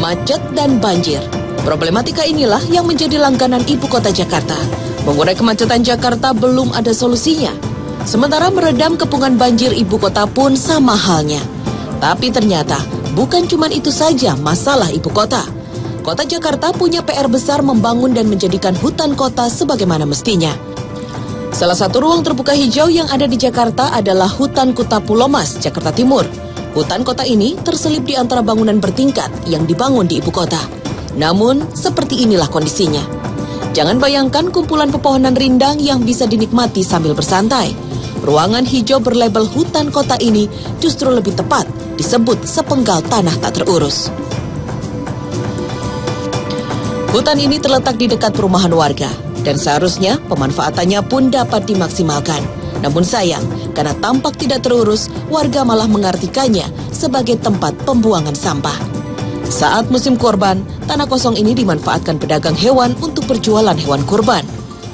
macet dan banjir. Problematika inilah yang menjadi langganan ibu kota Jakarta. Mengurai kemacetan Jakarta belum ada solusinya. Sementara meredam kepungan banjir ibu kota pun sama halnya. Tapi ternyata bukan cuma itu saja masalah ibu kota. Kota Jakarta punya PR besar membangun dan menjadikan hutan kota sebagaimana mestinya. Salah satu ruang terbuka hijau yang ada di Jakarta adalah Hutan Kuta Pulau Mas, Jakarta Timur. Hutan kota ini terselip di antara bangunan bertingkat yang dibangun di ibu kota. Namun, seperti inilah kondisinya. Jangan bayangkan kumpulan pepohonan rindang yang bisa dinikmati sambil bersantai. Ruangan hijau berlabel hutan kota ini justru lebih tepat disebut sepenggal tanah tak terurus. Hutan ini terletak di dekat perumahan warga dan seharusnya pemanfaatannya pun dapat dimaksimalkan. Namun sayang, karena tampak tidak terurus, warga malah mengartikannya sebagai tempat pembuangan sampah. Saat musim korban, tanah kosong ini dimanfaatkan pedagang hewan untuk berjualan hewan kurban.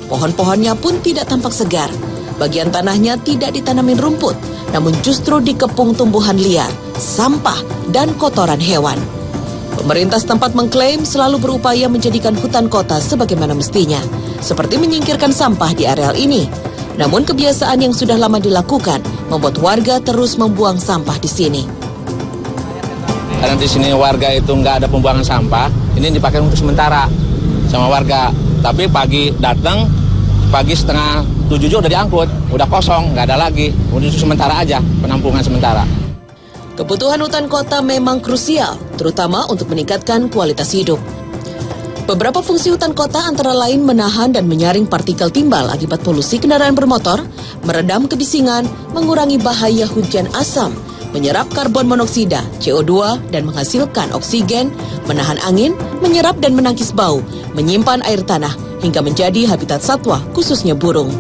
Pohon-pohonnya pun tidak tampak segar. Bagian tanahnya tidak ditanamin rumput, namun justru dikepung tumbuhan liar, sampah, dan kotoran hewan. Pemerintah setempat mengklaim selalu berupaya menjadikan hutan kota sebagaimana mestinya, seperti menyingkirkan sampah di areal ini. Namun kebiasaan yang sudah lama dilakukan membuat warga terus membuang sampah di sini. Karena di sini warga itu nggak ada pembuangan sampah, ini dipakai untuk sementara sama warga. Tapi pagi datang, pagi setengah tujuh juga udah diangkut, udah kosong, nggak ada lagi. Untuk sementara aja, penampungan sementara. Kebutuhan hutan kota memang krusial, terutama untuk meningkatkan kualitas hidup. Beberapa fungsi hutan kota antara lain menahan dan menyaring partikel timbal akibat polusi kendaraan bermotor, meredam kebisingan, mengurangi bahaya hujan asam, menyerap karbon monoksida, CO2, dan menghasilkan oksigen, menahan angin, menyerap dan menangkis bau, menyimpan air tanah, hingga menjadi habitat satwa, khususnya burung.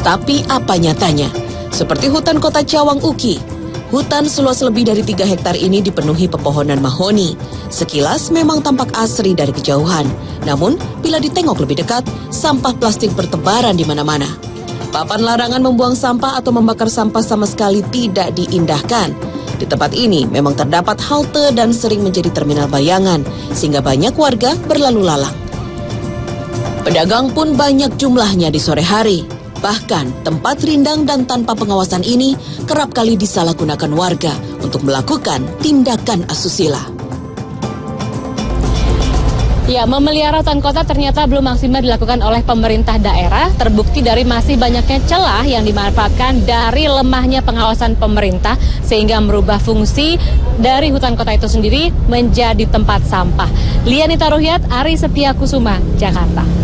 Tapi apa nyatanya? Seperti hutan kota Cawang Uki, Hutan seluas lebih dari 3 hektar ini dipenuhi pepohonan mahoni. Sekilas memang tampak asri dari kejauhan. Namun, bila ditengok lebih dekat, sampah plastik bertebaran di mana-mana. Papan larangan membuang sampah atau membakar sampah sama sekali tidak diindahkan. Di tempat ini memang terdapat halte dan sering menjadi terminal bayangan, sehingga banyak warga berlalu lalang. Pedagang pun banyak jumlahnya di sore hari. Bahkan tempat rindang dan tanpa pengawasan ini kerap kali disalahgunakan warga untuk melakukan tindakan asusila. Ya, memelihara hutan kota ternyata belum maksimal dilakukan oleh pemerintah daerah, terbukti dari masih banyaknya celah yang dimanfaatkan dari lemahnya pengawasan pemerintah sehingga merubah fungsi dari hutan kota itu sendiri menjadi tempat sampah. Lianita Ruhyat, Ari Setia Kusuma, Jakarta.